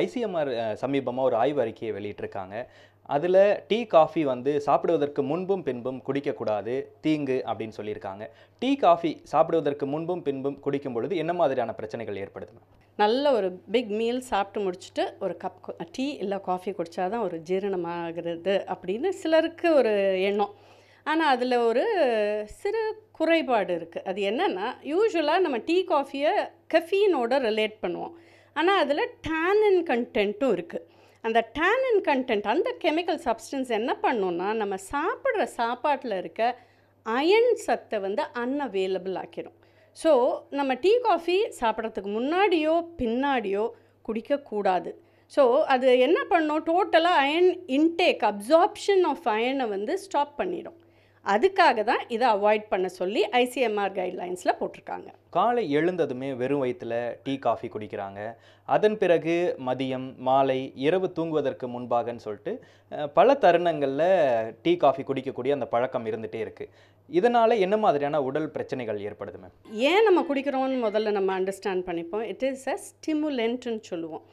ICMR சமீபமாக ஒரு ஆய்வு அறிக்கையை வெளியிட்டிருக்காங்க. அதில் டீ காஃபி வந்து சாப்பிடுவதற்கு முன்பும் பின்பும் குடிக்கக்கூடாது தீங்கு அப்படின்னு சொல்லியிருக்காங்க. டீ காஃபி சாப்பிடுவதற்கு முன்பும் பின்பும் குடிக்கும் பொழுது என்ன மாதிரியான பிரச்சனைகள் ஏற்படுது நல்ல ஒரு பிக் மீல் சாப்பிட்டு முடிச்சுட்டு ஒரு கப் டீ இல்லை காஃபி குடித்தாதான் ஒரு ஜீரணமாகிறது அப்படின்னு சிலருக்கு ஒரு எண்ணம். ஆனால் அதில் ஒரு சிறு குறைபாடு இருக்குது அது என்னென்னா யூஸ்வலாக நம்ம டீ காஃபியை கஃபீனோட ரிலேட் பண்ணுவோம். ஆனால் அதில் டேனின் கண்டென்ட்டும் இருக்குது அந்த டேனின் கண்டென்ட் அந்த கெமிக்கல் சப்ஸ்டன்ஸ் என்ன பண்ணுன்னா நம்ம சாப்பிட்ற சாப்பாட்டில் இருக்க அயன் சத்தை வந்து அன்அவைலபிள் ஆக்கிடும் ஸோ நம்ம டீ காஃபி சாப்பிட்றதுக்கு முன்னாடியோ பின்னாடியோ குடிக்கக்கூடாது. ஸோ அது என்ன பண்ணும்? டோட்டலாக அயன் இன்டேக் அப்சார்ப்ஷன் ஆஃப் அயனை வந்து ஸ்டாப் பண்ணிடும் அதுக்காக தான் இதை அவாய்ட் பண்ண சொல்லி ஐசிஎம்ஆர் கைட்லைன்ஸில் போட்டிருக்காங்க. காலை எழுந்ததுமே வெறும் வயிற்றில் டீ காஃபி குடிக்கிறாங்க. அதன் பிறகு மதியம் மாலை இரவு தூங்குவதற்கு முன்பாகன்னு சொல்லிட்டு பல தருணங்களில் டீ காஃபி குடிக்கக்கூடிய அந்த பழக்கம் இருந்துகிட்டே இருக்குது இதனால் என்ன மாதிரியான உடல் பிரச்சனைகள் ஏற்படுது மேம் ஏன் நம்ம குடிக்கிறோம்னு முதல்ல நம்ம அண்டர்ஸ்டாண்ட் பண்ணிப்போம். இட் இஸ் அ ஸ்டிமுலென்ட்னு சொல்லுவோம்.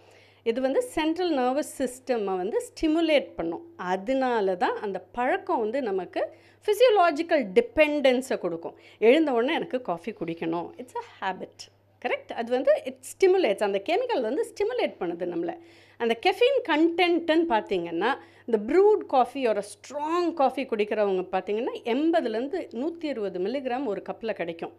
இது வந்து சென்ட்ரல் நர்வஸ் சிஸ்டம்மை வந்து ஸ்டிமுலேட் பண்ணும். அதனால தான் அந்த பழக்கம் வந்து நமக்கு ஃபிசியோலாஜிக்கல் டிபெண்டன்ஸை கொடுக்கும். எழுந்த உடனே எனக்கு காஃபி குடிக்கணும். இட்ஸ் அ ஹேபிட் கரெக்ட் அது வந்து இட் ஸ்டிமுலேட்ஸ் அந்த கெமிக்கல் வந்து ஸ்டிமுலேட் பண்ணுது நம்மளை. அந்த கெஃபின் கண்டென்ட்டுன்னு பார்த்தீங்கன்னா இந்த ப்ரூட் காஃபி ஒரு ஸ்ட்ராங் காஃபி குடிக்கிறவங்க பார்த்தீங்கன்னா எண்பதுலேருந்து நூற்றி இருபது மில்லிகிராம் ஒரு கப்பில் கிடைக்கும்.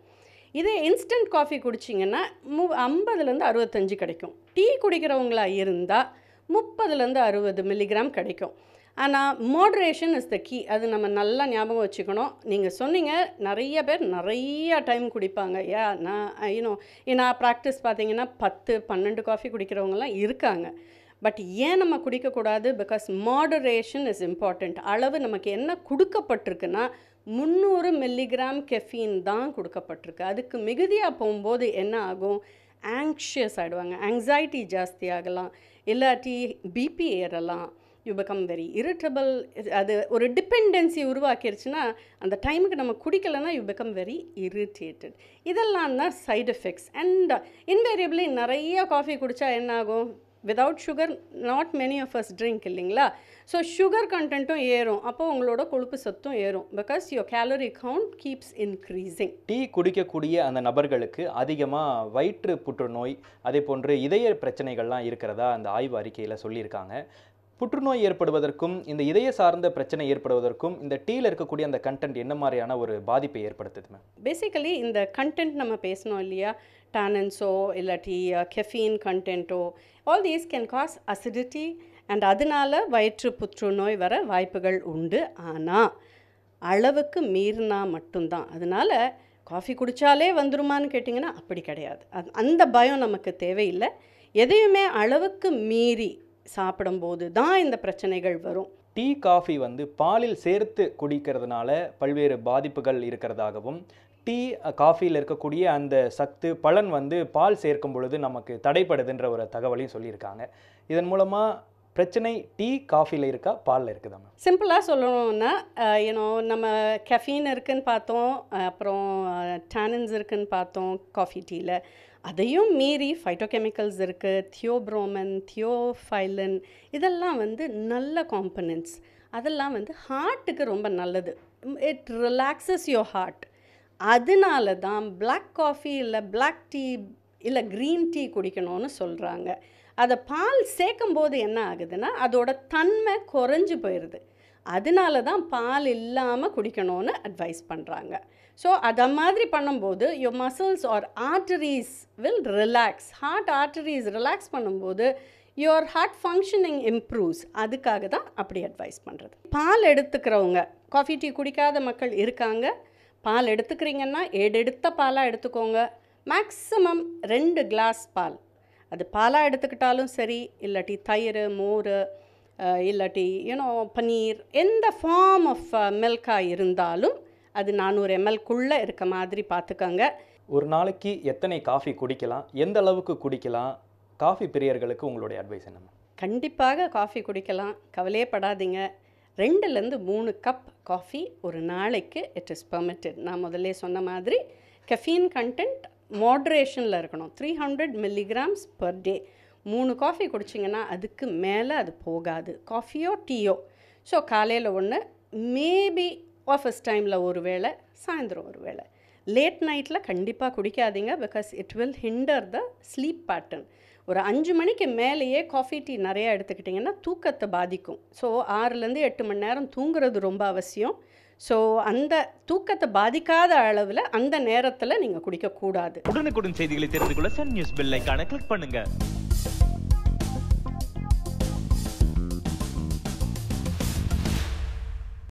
இதே இன்ஸ்டன்ட் காஃபி குடிச்சிங்கன்னா மு ஐம்பதுலேருந்து அறுபத்தஞ்சு கிடைக்கும். டீ குடிக்கிறவங்களா இருந்தால் முப்பதுலேருந்து அறுபது மில்லிகிராம் கிடைக்கும். ஆனால் மாட்ரேஷன் இஸ் த கீ அது நம்ம நல்லா ஞாபகம் வச்சுக்கணும். நீங்கள் சொன்னீங்க நிறைய பேர் நிறைய டைம் குடிப்பாங்க. ஏ நான் யூனோ நான் ப்ராக்டிஸ் பார்த்தீங்கன்னா பத்து பன்னெண்டு காஃபி குடிக்கிறவங்கலாம் இருக்காங்க. பட் ஏன் நம்ம குடிக்கக்கூடாது? பிகாஸ் மாடரேஷன் இஸ் இம்பார்ட்டண்ட் அளவு நமக்கு என்ன கொடுக்கப்பட்டிருக்குன்னா முந்நூறு மில்லிகிராம் கெஃபீன் தான் கொடுக்கப்பட்டிருக்கு. அதுக்கு மிகுதியாக போகும்போது என்ன ஆகும்? ஆங்ஷியஸ் ஆகிடுவாங்க ஆங்ஸைட்டி ஜாஸ்தி ஆகலாம். இல்லாட்டி பிபி ஏறலாம். யூ பிகம் வெரி இரிட்டபிள் அது ஒரு டிபெண்டன்சி உருவாக்கிருச்சுன்னா அந்த டைமுக்கு நம்ம குடிக்கலைன்னா யூ பிகம் வெரி இரிட்டேட்டட் இதெல்லாம் தான் சைடு எஃபெக்ட்ஸ் அண்ட் இன்வேரியபிளி நிறைய காஃபி குடித்தா என்ன ஆகும்? Without sugar not many of us drink இல்லைங்களா? ஸோ சுகர் கண்டென்ட்டும் ஏறும். அப்போ உங்களோட கொழுப்பு சத்தும் ஏறும். Because your calorie count keeps increasing tea குடிக்கக்கூடிய அந்த நபர்களுக்கு அதிகமாக வயிற்று புற்றுநோய் அதே போன்று இதய பிரச்சனைகள்லாம் இருக்கிறதா அந்த ஆய்வு அறிக்கையில் சொல்லியிருக்காங்க. புற்றுநோய் ஏற்படுவதற்கும் இந்த இதய சார்ந்த பிரச்சனை ஏற்படுவதற்கும் இந்த டீயில் இருக்கக்கூடிய அந்த கண்டென்ட் என்ன மாதிரியான ஒரு பாதிப்பை ஏற்படுத்துது மேம் பேசிக்கலி இந்த கண்டென்ட் நம்ம பேசணும் இல்லையா? டானன்ஸோ இல்லாட்டி caffeine கண்டென்ட்டோ all these can cause acidity and அதனால் வயிற்று புற்றுநோய் வர வாய்ப்புகள் உண்டு. ஆனால் அளவுக்கு மீறினா மட்டும்தான். அதனால் காஃபி குடித்தாலே வந்துருமான்னு கேட்டிங்கன்னா அப்படி கிடையாது. அந்த பயம் நமக்கு தேவையில்லை. எதையுமே அளவுக்கு மீறி சாப்பிடும்போது தான் இந்த பிரச்சனைகள் வரும். டீ காஃபி வந்து பாலில் சேர்த்து குடிக்கிறதுனால பல்வேறு பாதிப்புகள் இருக்கிறதாகவும் டீ காஃபியில் இருக்கக்கூடிய அந்த சத்து பலன் வந்து பால் சேர்க்கும் பொழுது நமக்கு தடைப்படுதுன்ற ஒரு தகவலையும் சொல்லியிருக்காங்க. இதன் மூலமாக பிரச்சனை டீ காஃபியில் இருக்கா பாலில் இருக்குதா மேம் சிம்பிளாக சொல்லணும்னா ஏன்னோ நம்ம கெஃபீன் இருக்குன்னு பார்த்தோம் அப்புறம் டேனின்ஸ் இருக்குன்னு பார்த்தோம் காஃபி டீயில் அதையும் மீறி ஃபைட்டோகெமிக்கல்ஸ் இருக்குது தியோப்ரோமன் தியோஃபைலன் இதெல்லாம் வந்து நல்ல காம்பனன்ட்ஸ் அதெல்லாம் வந்து ஹார்ட்டுக்கு ரொம்ப நல்லது. இட் ரிலாக்ஸஸ் யோர் ஹார்ட் அதனால தான் பிளாக் காஃபி இல்லை பிளாக் டீ இல்லை க்ரீன் டீ குடிக்கணும்னு சொல்கிறாங்க அதை பால் சேர்க்கும் போது என்ன ஆகுதுன்னா அதோட தன்மை குறைஞ்சு போயிடுது அதனால தான் பால் இல்லாமல் குடிக்கணும்னு அட்வைஸ் பண்ணுறாங்க ஸோ அதை மாதிரி பண்ணும்போது your muscles are arteries will relax heart arteries relax பண்ணும்போது யுவர் ஹார்ட் ஃபங்க்ஷனிங் இம்ப்ரூவ்ஸ் அதுக்காக தான் அப்படி அட்வைஸ் பண்ணுறது பால் எடுத்துக்கிறவங்க காஃபி டீ குடிக்காத மக்கள் இருக்காங்க. பால் எடுத்துக்கிறீங்கன்னா எடுத்த பாலாக எடுத்துக்கோங்க. மேக்ஸிமம் ரெண்டு கிளாஸ் பால். அது பாலாக எடுத்துக்கிட்டாலும் சரி இல்லாட்டி தயிர் மோர் இல்லாட்டி யூனோ பன்னீர் எந்த ஃபார்ம் ஆஃப் மில்காக இருந்தாலும் அது நானூறு எம்எல்குள்ளே இருக்க மாதிரி பார்த்துக்கோங்க. ஒரு நாளைக்கு எத்தனை காஃபி குடிக்கலாம் எந்த அளவுக்கு குடிக்கலாம் காஃபி பிரியர்களுக்கு உங்களுடைய அட்வைஸ் என்ன கண்டிப்பாக காஃபி குடிக்கலாம் கவலையே படாதீங்க. ரெண்டுலேருந்து மூணு கப் காஃபி ஒரு நாளைக்கு இட் இஸ் பெர்மிட்டட் நான் முதல்ல சொன்ன மாதிரி கெஃபீன் கண்டென்ட் மாட்ரேஷனில் இருக்கணும். Three hundred milligrams per day மூணு காஃபி குடிச்சிங்கன்னா அதுக்கு மேலே அது போகாது. காஃபியோ டீயோ ஸோ காலையில் ஒன்று மேபி ஆஃபீஸ் டைமில் ஒரு வேளை சாயந்தரம் ஒரு வேளை. லேட் நைட்டில் கண்டிப்பாக குடிக்காதீங்க because it will hinder the sleep pattern ஒரு அஞ்சு மணிக்கு மேலேயே காஃபி டீ நிறையா எடுத்துக்கிட்டிங்கன்னா தூக்கத்தை பாதிக்கும். ஸோ ஆறுலேருந்து எட்டு மணி நேரம் தூங்குறது ரொம்ப அவசியம். ஸோ அந்த தூக்கத்தை பாதிக்காத அளவில் அந்த நேரத்தில் நீங்கள் குடிக்கக்கூடாது. உடனுக்குடன் செய்திகளை தெரிந்து கொள்ள சன் நியூஸ் பெல் ஐகானை கிளிக் பண்ணுங்கள்